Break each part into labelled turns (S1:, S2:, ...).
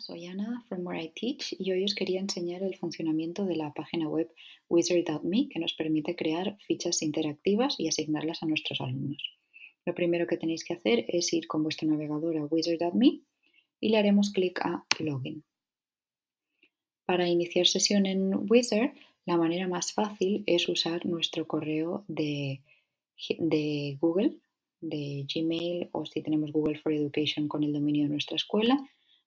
S1: Soy Ana from Where I Teach y hoy os quería enseñar el funcionamiento de la página web wizard.me que nos permite crear fichas interactivas y asignarlas a nuestros alumnos. Lo primero que tenéis que hacer es ir con vuestro navegador a wizard.me y le haremos clic a Login. Para iniciar sesión en Wizard, la manera más fácil es usar nuestro correo de Google, de Gmail o si tenemos Google for Education con el dominio de nuestra escuela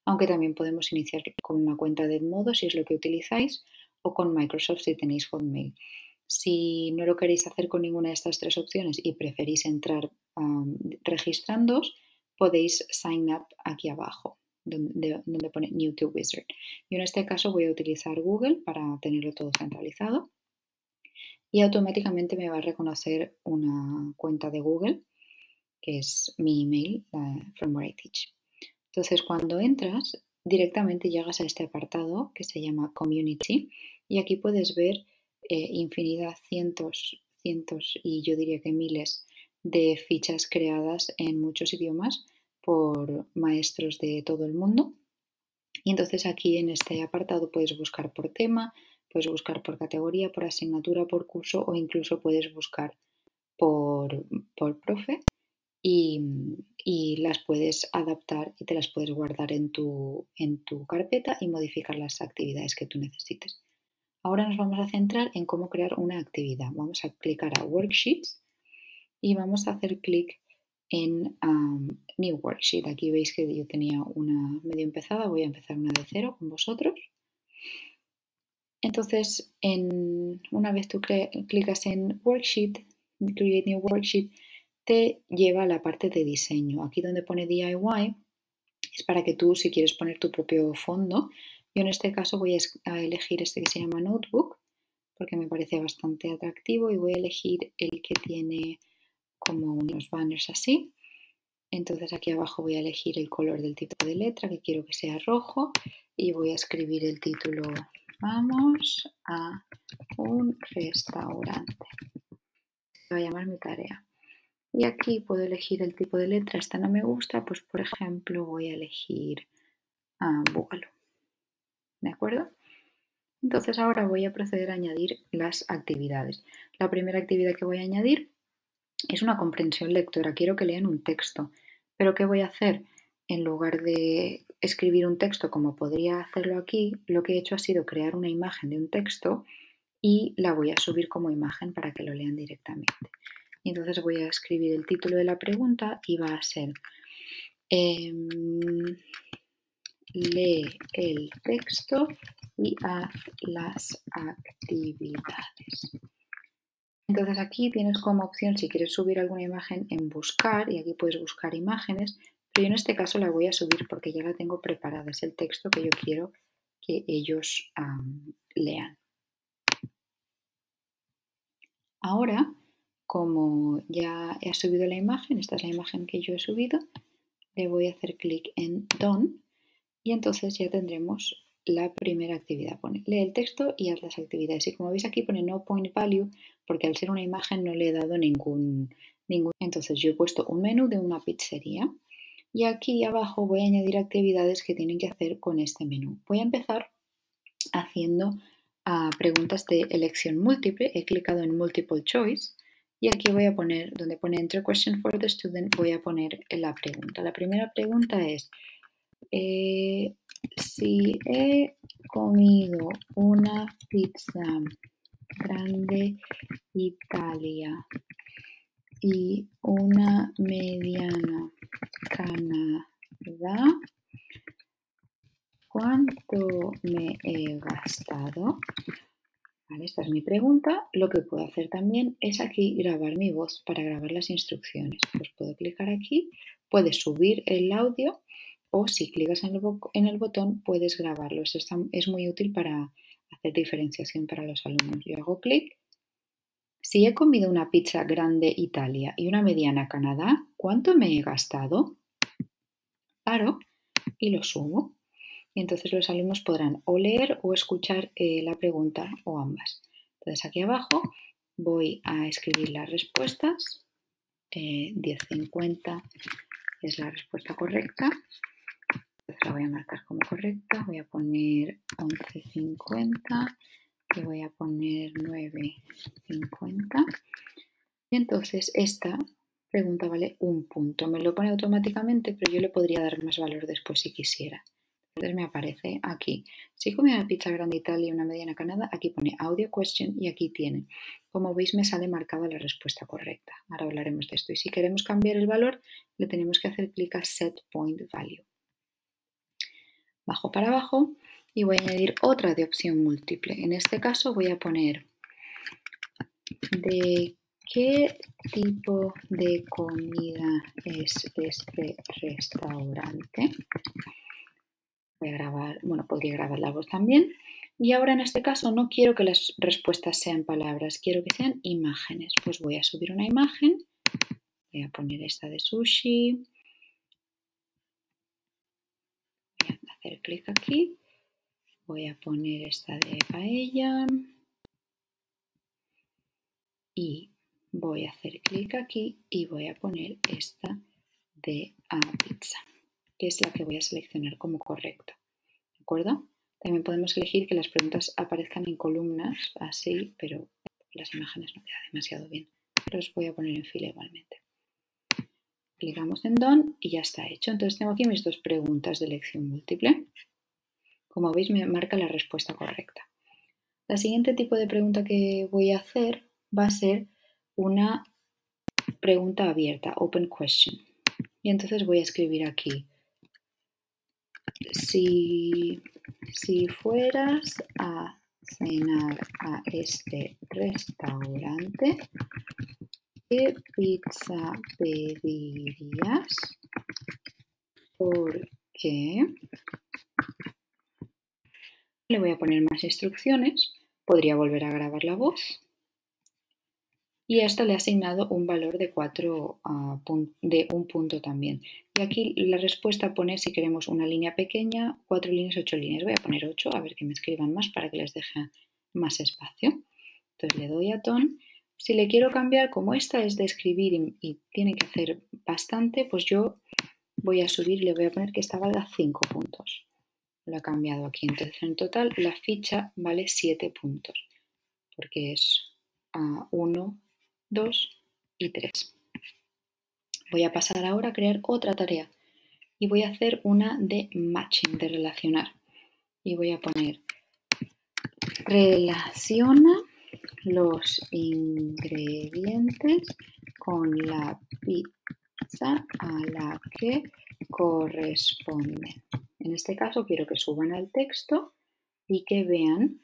S1: aunque también podemos iniciar con una cuenta de Edmodo si es lo que utilizáis o con Microsoft si tenéis Hotmail. Si no lo queréis hacer con ninguna de estas tres opciones y preferís entrar registrándoos, podéis sign up aquí abajo, donde, pone New to Wizard. Yo en este caso voy a utilizar Google para tenerlo todo centralizado y automáticamente me va a reconocer una cuenta de Google, que es mi email, from where I teach. Entonces, cuando entras, directamente llegas a este apartado que se llama Community y aquí puedes ver eh, infinidad, cientos, cientos y yo diría que miles de fichas creadas en muchos idiomas por maestros de todo el mundo. Y entonces aquí en este apartado puedes buscar por tema, puedes buscar por categoría, por asignatura, por curso o incluso puedes buscar por, por profe y, las puedes adaptar y te las puedes guardar en tu, en tu carpeta y modificar las actividades que tú necesites. Ahora nos vamos a centrar en cómo crear una actividad. Vamos a clicar a Worksheets y vamos a hacer clic en New Worksheet. Aquí veis que yo tenía una medio empezada, voy a empezar una de cero con vosotros. Entonces, en, una vez tú clicas en Worksheet, Create New Worksheet, lleva a la parte de diseño. Aquí donde pone DIY es para que tú, si quieres poner tu propio fondo, yo en este caso voy a elegir este que se llama Notebook, porque me parece bastante atractivo y voy a elegir el que tiene como unos banners así. Entonces aquí abajo voy a elegir el color del tipo de letra que quiero que sea rojo y voy a escribir el título Vamos a un restaurante. Va a llamar mi tarea. Y aquí puedo elegir el tipo de letra. Esta no me gusta, pues por ejemplo voy a elegir a búfalo. ¿De acuerdo? Entonces ahora voy a proceder a añadir las actividades. La primera actividad que voy a añadir es una comprensión lectora. Quiero que lean un texto. Pero ¿qué voy a hacer? En lugar de escribir un texto como podría hacerlo aquí, lo que he hecho ha sido crear una imagen de un texto y la voy a subir como imagen para que lo lean directamente. Y entonces voy a escribir el título de la pregunta y va a ser em, lee el texto y haz las actividades. Entonces aquí tienes como opción si quieres subir alguna imagen en buscar y aquí puedes buscar imágenes, pero yo en este caso la voy a subir porque ya la tengo preparada, es el texto que yo quiero que ellos lean. Ahora como ya he subido la imagen, esta es la imagen que yo he subido, le voy a hacer clic en Done y entonces ya tendremos la primera actividad. Pone lee el texto y haz las actividades. Y como veis aquí pone no point value porque al ser una imagen no le he dado ningún, ningún... Entonces yo he puesto un menú de una pizzería y aquí abajo voy a añadir actividades que tienen que hacer con este menú. Voy a empezar haciendo ah, preguntas de elección múltiple. He clicado en multiple choice y aquí voy a poner, donde pone Enter Question for the Student, voy a poner la pregunta. La primera pregunta es, eh, si he comido una pizza grande Italia y una mediana Canadá, ¿cuánto me he gastado? Esta es mi pregunta. Lo que puedo hacer también es aquí grabar mi voz para grabar las instrucciones. Pues puedo clicar aquí, puedes subir el audio o si clicas en el, botón puedes grabarlo. Esto es muy útil para hacer diferenciación para los alumnos. Yo hago clic. Si he comido una pizza grande Italia y una mediana Canadá, ¿cuánto me he gastado? Paro y lo subo y entonces los alumnos podrán o leer o escuchar eh, la pregunta o ambas. Entonces aquí abajo voy a escribir las respuestas. 10.50 eh, es la respuesta correcta. la voy a marcar como correcta, voy a poner 11.50 y voy a poner 9.50. Y entonces esta pregunta vale un punto. Me lo pone automáticamente, pero yo le podría dar más valor después si quisiera. Entonces me aparece aquí. Si comí una pizza grande Italia y una mediana Canadá, aquí pone audio question y aquí tiene. Como veis me sale marcada la respuesta correcta. Ahora hablaremos de esto. Y si queremos cambiar el valor, le tenemos que hacer clic a set point value. Bajo para abajo y voy a añadir otra de opción múltiple. En este caso voy a poner de qué tipo de comida es este restaurante Voy a grabar, bueno, podría grabar la voz también. Y ahora en este caso no quiero que las respuestas sean palabras, quiero que sean imágenes. Pues voy a subir una imagen, voy a poner esta de sushi. Voy a hacer clic aquí, voy a poner esta de paella. Y voy a hacer clic aquí y voy a poner esta de pizza que es la que voy a seleccionar como correcta. ¿De acuerdo? También podemos elegir que las preguntas aparezcan en columnas, así, pero las imágenes no quedan demasiado bien. Los voy a poner en fila igualmente. Clicamos en Done y ya está hecho. Entonces tengo aquí mis dos preguntas de elección múltiple. Como veis me marca la respuesta correcta. La siguiente tipo de pregunta que voy a hacer va a ser una pregunta abierta, open question. Y entonces voy a escribir aquí si, si fueras a cenar a este restaurante, ¿qué pizza pedirías? ¿Por qué? Le voy a poner más instrucciones. Podría volver a grabar la voz y a esto le he asignado un valor de, 4, ah, de un punto también. Y aquí la respuesta pone si queremos una línea pequeña, 4 líneas, 8 líneas. Voy a poner 8, a ver que me escriban más para que les deje más espacio. Entonces le doy a ton. Si le quiero cambiar, como esta es de escribir y, tiene que hacer bastante, pues yo voy a subir y le voy a poner que esta valga 5 puntos. Lo he cambiado aquí. Entonces en total la ficha vale 7 puntos, porque es a 1, 2 y 3. Voy a pasar ahora a crear otra tarea y voy a hacer una de matching, de relacionar. Y voy a poner relaciona los ingredientes con la pizza a la que corresponden. En este caso quiero que suban al texto y que vean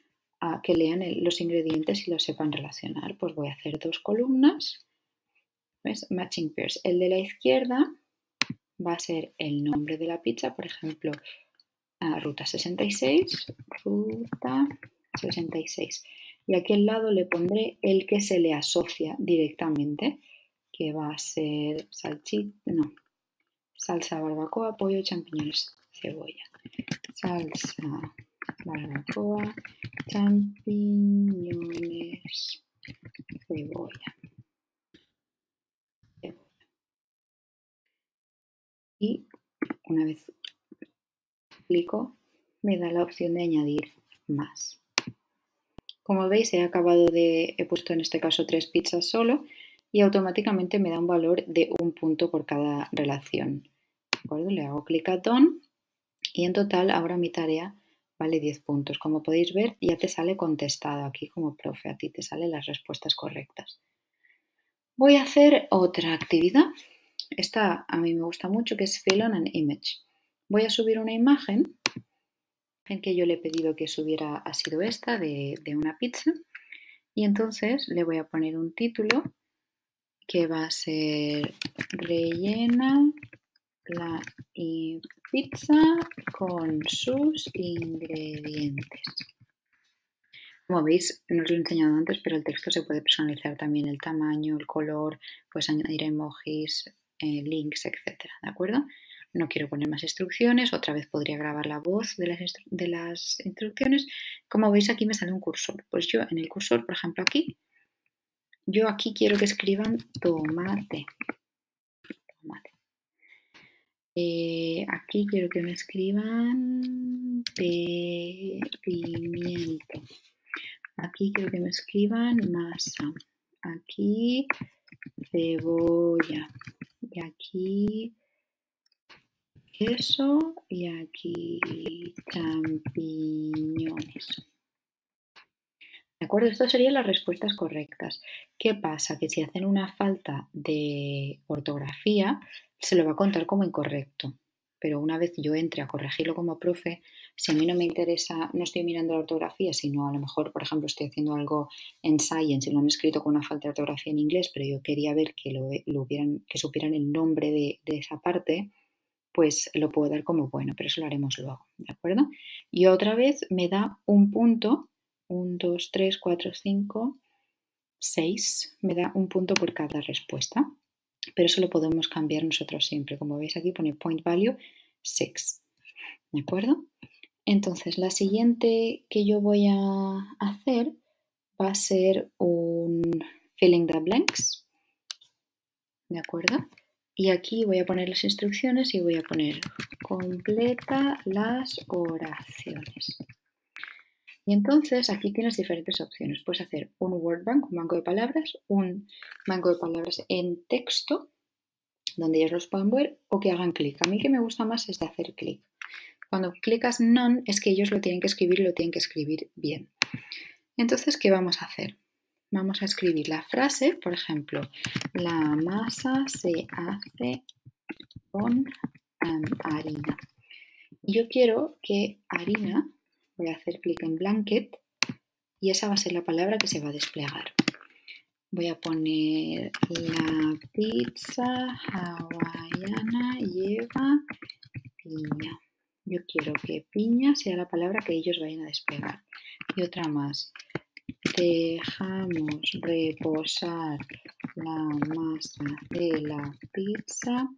S1: que lean los ingredientes y los sepan relacionar. Pues voy a hacer dos columnas. ¿Ves? Matching pairs. El de la izquierda va a ser el nombre de la pizza, por ejemplo, ruta 66, ruta 66. Y aquí al lado le pondré el que se le asocia directamente, que va a ser no, salsa barbacoa, pollo, champiñones, cebolla. Salsa barbacoa, champiñones, cebolla. Y una vez clico, me da la opción de añadir más. Como veis, he acabado de, he puesto en este caso tres pizzas solo y automáticamente me da un valor de un punto por cada relación. Le hago clic a Done y en total ahora mi tarea vale 10 puntos. Como podéis ver, ya te sale contestado aquí como profe, a ti te salen las respuestas correctas. Voy a hacer otra actividad. Esta a mí me gusta mucho, que es Fill on an Image. Voy a subir una imagen, en que yo le he pedido que subiera, ha sido esta, de, de una pizza. Y entonces le voy a poner un título que va a ser rellena la pizza con sus ingredientes. Como veis, no os lo he enseñado antes, pero el texto se puede personalizar también el tamaño, el color, puedes añadir emojis, eh, links, etcétera, ¿de acuerdo? No quiero poner más instrucciones, otra vez podría grabar la voz de las, de las instrucciones. Como veis aquí me sale un cursor. Pues yo en el cursor, por ejemplo aquí, yo aquí quiero que escriban tomate. Eh, aquí quiero que me escriban pimiento. Aquí quiero que me escriban masa. Aquí cebolla. Y aquí queso y aquí champiñones. ¿De acuerdo? Estas serían las respuestas correctas. ¿Qué pasa? Que si hacen una falta de ortografía, se lo va a contar como incorrecto. Pero una vez yo entre a corregirlo como profe, si a mí no me interesa, no estoy mirando la ortografía, sino a lo mejor, por ejemplo, estoy haciendo algo en Science y lo han escrito con una falta de ortografía en inglés, pero yo quería ver que, lo, que supieran el nombre de, de esa parte, pues lo puedo dar como bueno, pero eso lo haremos luego, ¿de acuerdo? Y otra vez me da un punto 1, 2, 3, 4, 5, 6. Me da un punto por cada respuesta. Pero eso lo podemos cambiar nosotros siempre. Como veis aquí pone point value 6. ¿De acuerdo? Entonces, la siguiente que yo voy a hacer va a ser un filling the blanks. ¿De acuerdo? Y aquí voy a poner las instrucciones y voy a poner completa las oraciones. Y entonces aquí tienes diferentes opciones. Puedes hacer un word bank, un banco de palabras, un banco de palabras en texto, donde ellos los puedan ver, o que hagan clic. A mí que me gusta más es de hacer clic. Cuando clicas none es que ellos lo tienen que escribir y lo tienen que escribir bien. Entonces, ¿qué vamos a hacer? Vamos a escribir la frase, por ejemplo, la masa se hace con harina. Yo quiero que harina voy a hacer clic en blanket y esa va a ser la palabra que se va a desplegar. Voy a poner la pizza hawaiana lleva piña. Yo quiero que piña sea la palabra que ellos vayan a desplegar. Y otra más. Dejamos reposar la masa de la pizza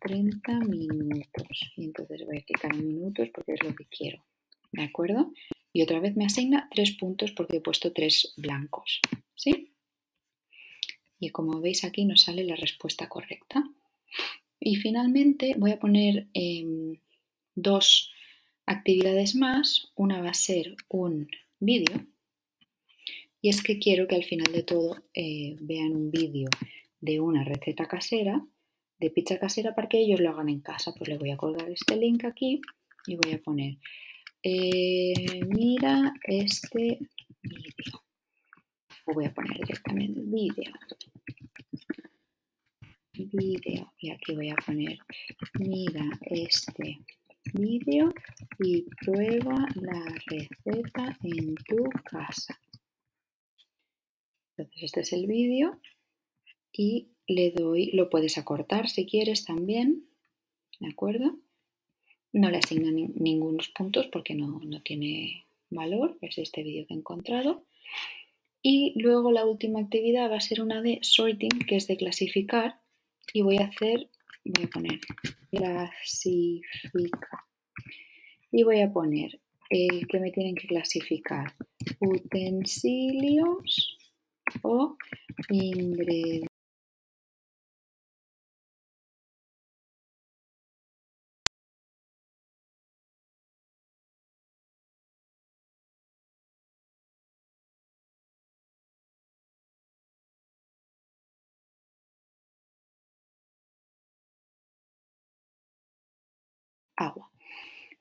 S1: 30 minutos. Y entonces voy a clicar minutos porque es lo que quiero. ¿De acuerdo? Y otra vez me asigna tres puntos porque he puesto tres blancos. ¿Sí? Y como veis aquí nos sale la respuesta correcta. Y finalmente voy a poner em, dos actividades más. Una va a ser un vídeo. Y es que quiero que al final de todo eh, vean un vídeo de una receta casera, de pizza casera, para que ellos lo hagan en casa. Pues le voy a colgar este link aquí y voy a poner eh, mira este vídeo. Voy a poner directamente vídeo. Vídeo. Y aquí voy a poner mira este vídeo y prueba la receta en tu casa. Entonces este es el vídeo y le doy, lo puedes acortar si quieres también, ¿de acuerdo? No le asigno ningunos puntos porque no, tiene valor, es este vídeo que he encontrado. Y luego la última actividad va a ser una de sorting, que es de clasificar. Y voy a hacer, voy a poner clasifica. Y voy a poner el que me tienen que clasificar. Utensilios o ingredientes agua.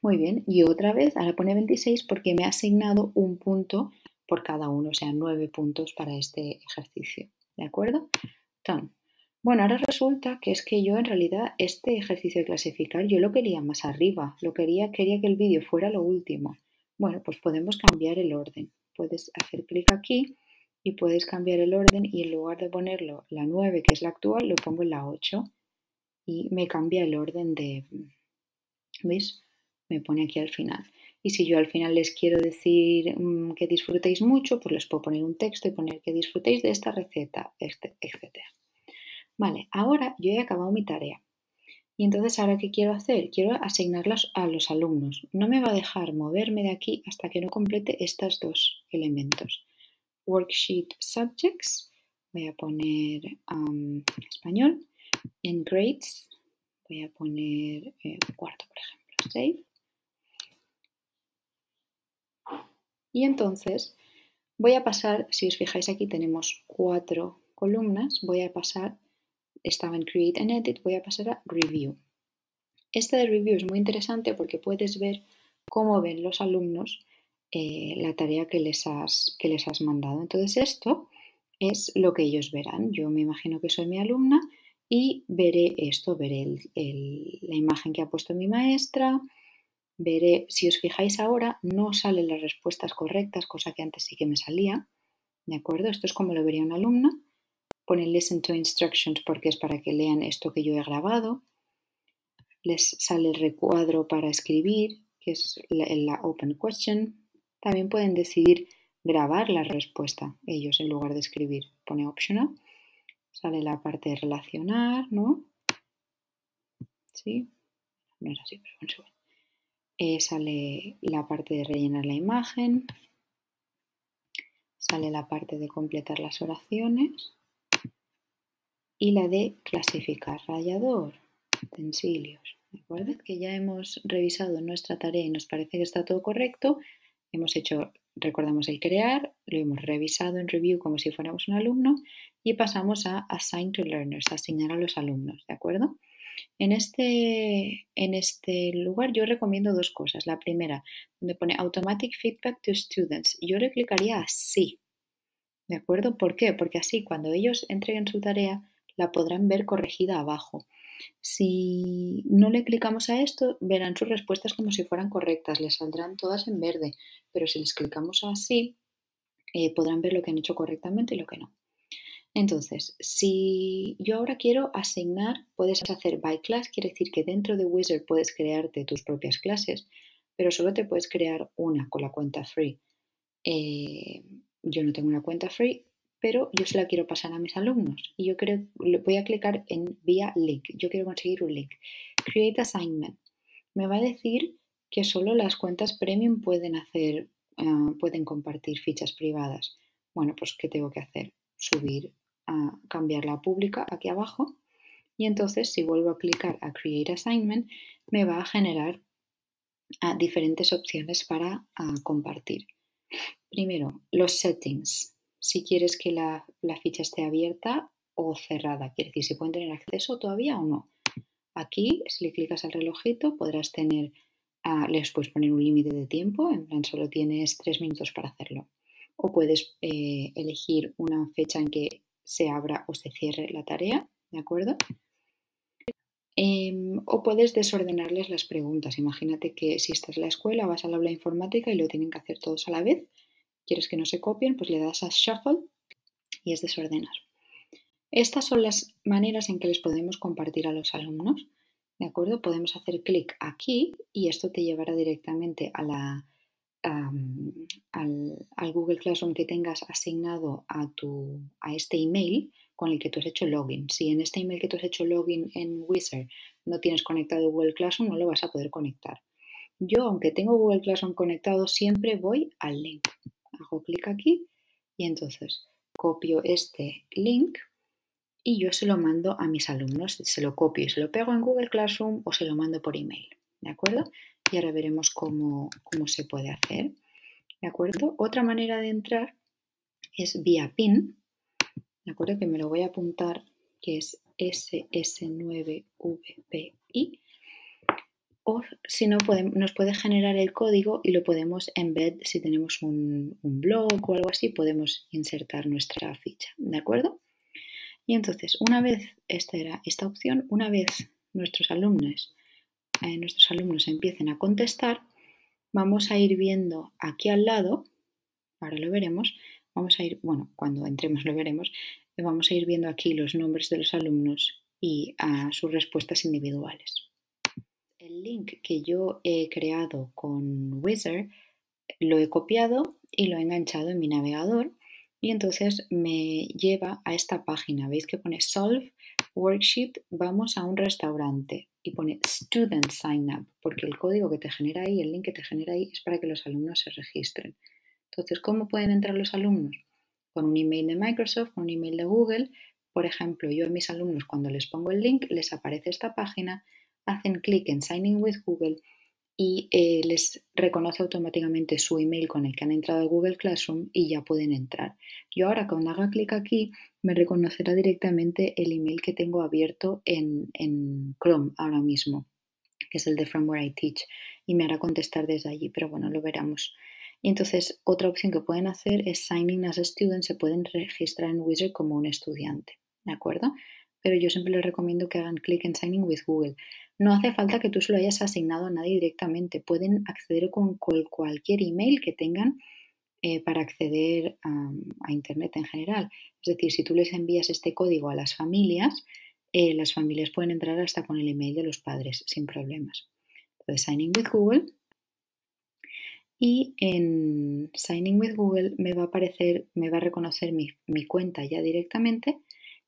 S1: Muy bien, y otra vez, ahora pone 26 porque me ha asignado un punto por cada uno, o sea, nueve puntos para este ejercicio. ¿De acuerdo? Bueno, ahora resulta que es que yo en realidad este ejercicio de clasificar yo lo quería más arriba, lo quería, quería que el vídeo fuera lo último. Bueno, pues podemos cambiar el orden. Puedes hacer clic aquí y puedes cambiar el orden y en lugar de ponerlo la 9, que es la actual, lo pongo en la 8 y me cambia el orden de, ¿Veis? Me pone aquí al final. Y si yo al final les quiero decir mm, que disfrutéis mucho, pues les puedo poner un texto y poner que disfrutéis de esta receta, etc. Vale, ahora yo he acabado mi tarea. Y entonces, ¿ahora qué quiero hacer? Quiero asignarlas a los alumnos. No me va a dejar moverme de aquí hasta que no complete estos dos elementos. Worksheet Subjects, voy a poner español, en Grades, Voy a poner eh, cuarto, por ejemplo, save. Y entonces voy a pasar, si os fijáis aquí tenemos cuatro columnas, voy a pasar, estaba en Create and Edit, voy a pasar a Review. Este de Review es muy interesante porque puedes ver cómo ven los alumnos eh, la tarea que les, has, que les has mandado. Entonces esto es lo que ellos verán. Yo me imagino que soy mi alumna y veré esto, veré la imagen que ha puesto mi maestra, veré, si os fijáis ahora, no salen las respuestas correctas, cosa que antes sí que me salía, ¿de acuerdo? Esto es como lo vería una alumna. Pone listen to instructions porque es para que lean esto que yo he grabado. Les sale el recuadro para escribir, que es la open question. También pueden decidir grabar la respuesta ellos en lugar de escribir. Pone optional. Sale la parte de relacionar, ¿no? Sí, no es así, pero bueno, eh, sale la parte de rellenar la imagen. Sale la parte de completar las oraciones. Y la de clasificar rayador, utensilios. ¿De Que ya hemos revisado nuestra tarea y nos parece que está todo correcto. Hemos hecho recordamos el crear, lo hemos revisado en review como si fuéramos un alumno y pasamos a assign to learners, asignar a los alumnos, ¿de acuerdo? En este, en este lugar yo recomiendo dos cosas. La primera, donde pone Automatic Feedback to Students, yo le clicaría así, ¿de acuerdo? ¿Por qué? Porque así cuando ellos entreguen su tarea la podrán ver corregida abajo. Si no le clicamos a esto, verán sus respuestas como si fueran correctas, les saldrán todas en verde, pero si les clicamos así, eh, podrán ver lo que han hecho correctamente y lo que no. Entonces, si yo ahora quiero asignar, puedes hacer by class, quiere decir que dentro de Wizard puedes crearte tus propias clases, pero solo te puedes crear una con la cuenta free. Eh, yo no tengo una cuenta free, pero yo se la quiero pasar a mis alumnos y yo creo, voy a clicar en vía link. Yo quiero conseguir un link. Create assignment. Me va a decir que solo las cuentas premium pueden hacer, ah, pueden compartir fichas privadas. Bueno, pues ¿qué tengo que hacer? Subir, a cambiarla a pública aquí abajo y entonces si vuelvo a clicar a Create Assignment me va a generar ah, diferentes opciones para ah, compartir. Primero, los settings si quieres que la, ficha esté abierta o cerrada, quiere decir si pueden tener acceso todavía o no. Aquí, si le clicas al relojito, podrás tener, ah, les puedes poner un límite de tiempo, en plan solo tienes tres minutos para hacerlo. O puedes eh, elegir una fecha en que se abra o se cierre la tarea, ¿de acuerdo? Em, o puedes desordenarles las preguntas. Imagínate que si estás en la escuela, vas al aula informática y lo tienen que hacer todos a la vez quieres que no se copien, pues le das a Shuffle y es desordenar. Estas son las maneras en que les podemos compartir a los alumnos. ¿De acuerdo? Podemos hacer clic aquí y esto te llevará directamente a la, al, Google Classroom que tengas asignado a, tu, a este email con el que tú has hecho login. Si en este email que tú has hecho login en Wizard no tienes conectado Google Classroom, no lo vas a poder conectar. Yo, aunque tengo Google Classroom conectado, siempre voy al link hago clic aquí y entonces copio este link y yo se lo mando a mis alumnos. Se lo copio y se lo pego en Google Classroom o se lo mando por email. ¿De acuerdo? Y ahora veremos cómo, cómo se puede hacer. ¿De acuerdo? Otra manera de entrar es vía PIN. ¿De acuerdo? Que me lo voy a apuntar, que es SS9VPI o si no, nos puede generar el código y lo podemos embed si tenemos un, blog o algo así, podemos insertar nuestra ficha, ¿de acuerdo? Y entonces, una vez, esta era esta opción, una vez nuestros alumnos, eh, nuestros alumnos empiecen a contestar, vamos a ir viendo aquí al lado, ahora lo veremos, vamos a ir, bueno, cuando entremos lo veremos, vamos a ir viendo aquí los nombres de los alumnos y a sus respuestas individuales el link que yo he creado con Wizard lo he copiado y lo he enganchado en mi navegador y entonces me lleva a esta página. ¿Veis que pone Solve Worksheet? Vamos a un restaurante y pone Student Sign Up porque el código que te genera ahí, el link que te genera ahí es para que los alumnos se registren. Entonces, ¿cómo pueden entrar los alumnos? Con un email de Microsoft, con un email de Google. Por ejemplo, yo a mis alumnos cuando les pongo el link les aparece esta página hacen clic en Sign in with Google y eh, les reconoce automáticamente su email con el que han entrado a Google Classroom y ya pueden entrar. Yo ahora cuando haga clic aquí me reconocerá directamente el email que tengo abierto en, en Chrome ahora mismo, que es el de From Where I Teach, y me hará contestar desde allí, pero bueno, lo veremos. Y entonces otra opción que pueden hacer es Sign in as a student, se pueden registrar en Wizard como un estudiante, ¿de acuerdo? Pero yo siempre les recomiendo que hagan clic en Sign in with Google no hace falta que tú se lo hayas asignado a nadie directamente. Pueden acceder con cualquier email que tengan eh, para acceder a, Internet en general. Es decir, si tú les envías este código a las familias, eh, las familias pueden entrar hasta con el email de los padres sin problemas. Entonces, Signing with Google. Y en Signing with Google me va a aparecer, me va a reconocer mi, mi cuenta ya directamente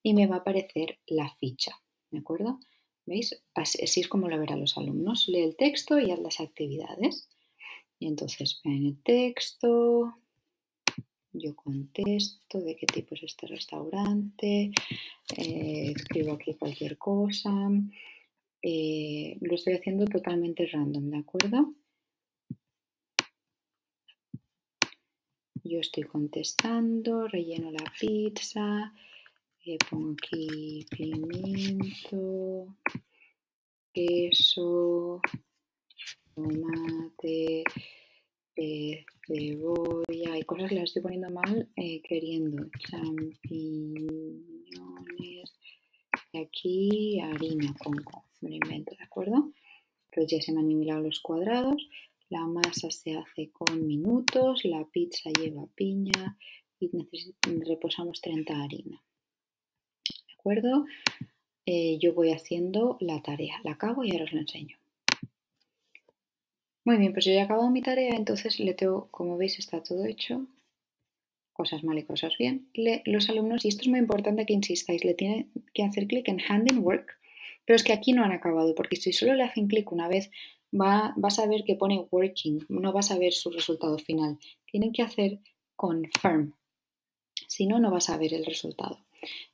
S1: y me va a aparecer la ficha. ¿De acuerdo? ¿Veis? Así, es como lo verán los alumnos. Lee el texto y haz las actividades. Y entonces ven el texto, yo contesto de qué tipo es este restaurante, eh, escribo aquí cualquier cosa. Eh, lo estoy haciendo totalmente random, ¿de acuerdo? Yo estoy contestando, relleno la pizza, pongo aquí pimiento, queso, tomate, eh, cebolla y cosas que las estoy poniendo mal eh, queriendo. Champiñones. Y aquí harina pongo, me invento, ¿de acuerdo? Entonces ya se me han nivelado los cuadrados. La masa se hace con minutos, la pizza lleva piña y reposamos 30 harina acuerdo? Eh, yo voy haciendo la tarea, la acabo y ahora os la enseño. Muy bien, pues yo ya he acabado mi tarea, entonces le tengo, como veis, está todo hecho. Cosas mal y cosas bien. los alumnos, y esto es muy importante que insistáis, le tienen que hacer clic en Hand in Work, pero es que aquí no han acabado, porque si solo le hacen clic una vez, va, vas a ver que pone Working, no vas a ver su resultado final. Tienen que hacer Confirm, si no, no vas a ver el resultado.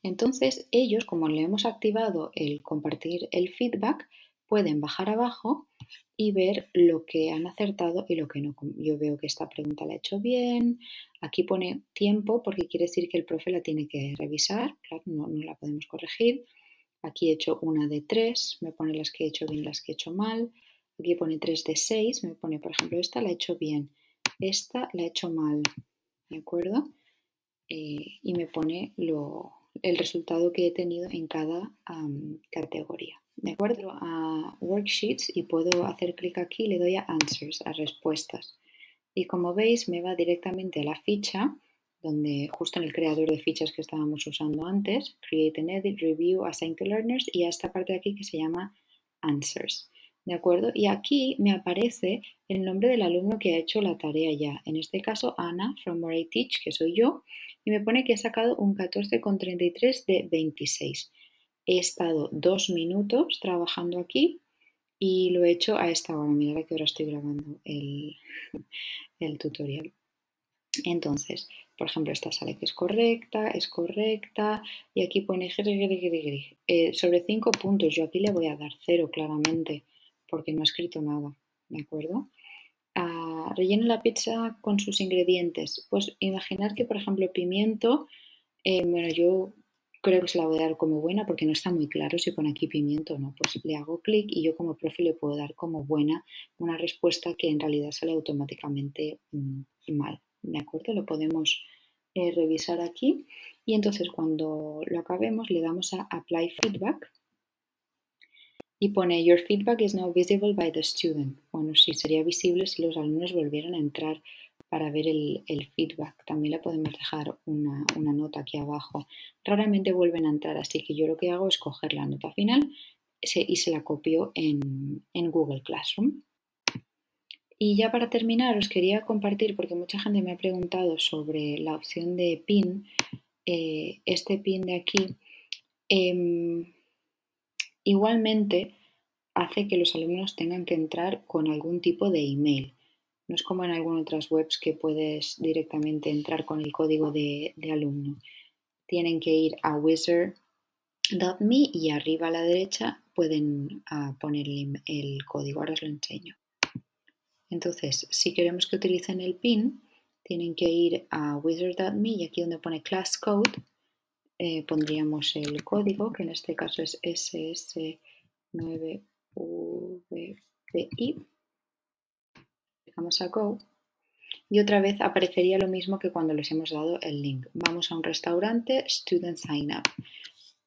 S1: Entonces ellos, como le hemos activado el compartir el feedback, pueden bajar abajo y ver lo que han acertado y lo que no. Yo veo que esta pregunta la he hecho bien. Aquí pone tiempo porque quiere decir que el profe la tiene que revisar. No, no la podemos corregir. Aquí he hecho una de tres, me pone las que he hecho bien, las que he hecho mal. Aquí pone tres de seis, me pone, por ejemplo, esta la he hecho bien, esta la he hecho mal. ¿De acuerdo? Eh, y me pone lo, el resultado que he tenido en cada categoría. ¿De acuerdo? A Worksheets y puedo hacer clic aquí le doy a Answers, a respuestas. Y como veis me va directamente a la ficha, donde justo en el creador de fichas que estábamos usando antes, Create and Edit, Review, Assign to Learners y a esta parte de aquí que se llama Answers. ¿De acuerdo? Y aquí me aparece el nombre del alumno que ha hecho la tarea ya. En este caso, Ana, from where I teach, que soy yo, y me pone que he sacado un 14,33 de 26. He estado dos minutos trabajando aquí y lo he hecho a esta hora. Mira que ahora estoy grabando el, tutorial. Entonces, por ejemplo, esta sale que es correcta, es correcta y aquí pone eh, sobre 5 puntos. Yo aquí le voy a dar 0 claramente porque no he escrito nada, ¿de acuerdo? Ah, relleno la pizza con sus ingredientes. Pues imaginar que, por ejemplo, pimiento, eh, bueno, yo creo que se la voy a dar como buena porque no está muy claro si pone aquí pimiento o no. Pues le hago clic y yo como profe le puedo dar como buena una respuesta que en realidad sale automáticamente mm, mal. ¿De acuerdo? Lo podemos eh, revisar aquí y entonces cuando lo acabemos le damos a Apply Feedback y pone Your feedback is now visible by the student. Bueno, sí, sería visible si los alumnos volvieran a entrar para ver el, feedback. También le podemos dejar una, nota aquí abajo. Raramente vuelven a entrar, así que yo lo que hago es coger la nota final y se la copio en, Google Classroom. Y ya para terminar, os quería compartir, porque mucha gente me ha preguntado sobre la opción de pin, eh, este pin de aquí. Em, Igualmente, hace que los alumnos tengan que entrar con algún tipo de email. No es como en algunas otras webs que puedes directamente entrar con el código de, alumno. Tienen que ir a wizard.me y arriba a la derecha pueden ah, poner el, código. Ahora os lo enseño. Entonces, si queremos que utilicen el PIN, tienen que ir a wizard.me y aquí donde pone class code eh, pondríamos el código, que en este caso es SS9VPI. Dejamos a Go y otra vez aparecería lo mismo que cuando les hemos dado el link. Vamos a un restaurante, Student Sign Up.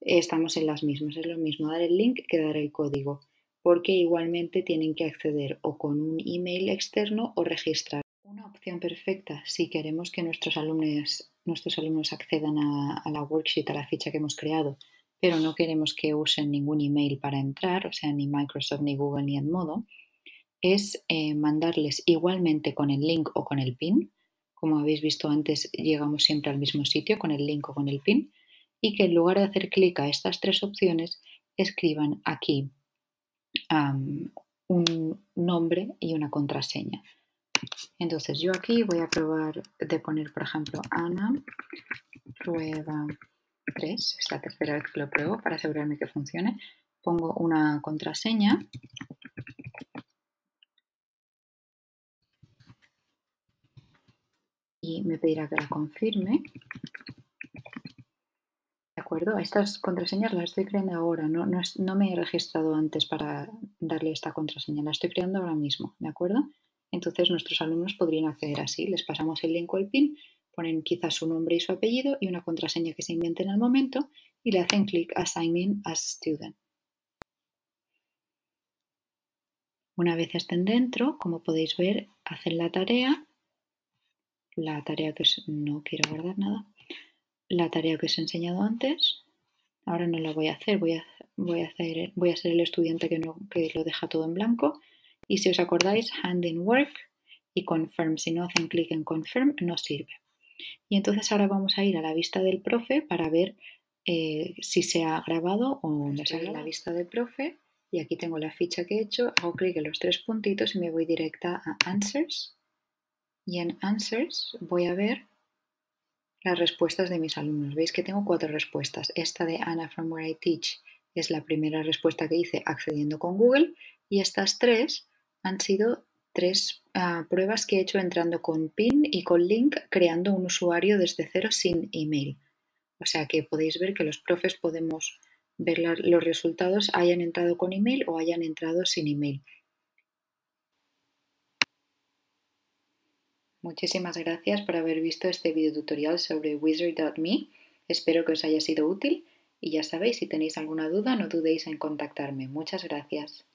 S1: Estamos en las mismas, es lo mismo dar el link que dar el código, porque igualmente tienen que acceder o con un email externo o registrar. Perfecta si queremos que nuestros alumnos, nuestros alumnos accedan a, a la worksheet, a la ficha que hemos creado, pero no queremos que usen ningún email para entrar, o sea, ni Microsoft, ni Google, ni Edmodo, es eh, mandarles igualmente con el link o con el pin. Como habéis visto antes, llegamos siempre al mismo sitio con el link o con el pin. Y que en lugar de hacer clic a estas tres opciones, escriban aquí un nombre y una contraseña. Entonces yo aquí voy a probar de poner, por ejemplo, Ana prueba 3. Es la tercera vez que lo pruebo para asegurarme que funcione. Pongo una contraseña y me pedirá que la confirme. ¿De acuerdo? Estas contraseñas las estoy creando ahora, no, no, me he registrado antes para darle esta contraseña, la estoy creando ahora mismo, ¿de acuerdo? Entonces nuestros alumnos podrían acceder así, les pasamos el link o el pin, ponen quizás su nombre y su apellido y una contraseña que se inventen al momento y le hacen clic a Sign in as Student. Una vez estén dentro, como podéis ver, hacen la tarea. La tarea que os, no quiero guardar nada, la tarea que os he enseñado antes, ahora no la voy a hacer, voy a, voy a, ser el estudiante que, no, que lo deja todo en blanco y si os acordáis, hand in work y confirm, si no hacen clic en confirm no sirve. Y entonces ahora vamos a ir a la vista del profe para ver eh, si se ha grabado o no se ha grabado. la vista del profe y aquí tengo la ficha que he hecho, hago clic en los tres puntitos y me voy directa a Answers y en Answers voy a ver las respuestas de mis alumnos. Veis que tengo cuatro respuestas. Esta de Anna from Where I Teach es la primera respuesta que hice accediendo con Google y estas tres han sido tres ah, pruebas que he hecho entrando con PIN y con link creando un usuario desde cero sin email. O sea que podéis ver que los profes podemos ver los resultados hayan entrado con email o hayan entrado sin email. Muchísimas gracias por haber visto este video tutorial sobre wizard.me. Espero que os haya sido útil y ya sabéis, si tenéis alguna duda no dudéis en contactarme. Muchas gracias.